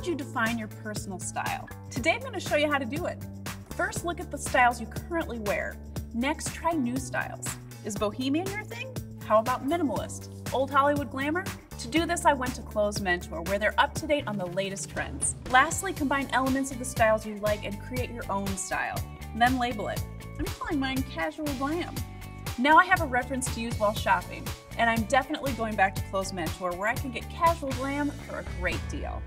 would you define your personal style? Today I'm going to show you how to do it. First, look at the styles you currently wear. Next, try new styles. Is bohemian your thing? How about minimalist? Old Hollywood glamour? To do this, I went to Clothes Mentor, where they're up to date on the latest trends. Lastly, combine elements of the styles you like and create your own style. Then label it. I'm calling mine casual glam. Now I have a reference to use while shopping, and I'm definitely going back to Clothes Mentor, where I can get casual glam for a great deal.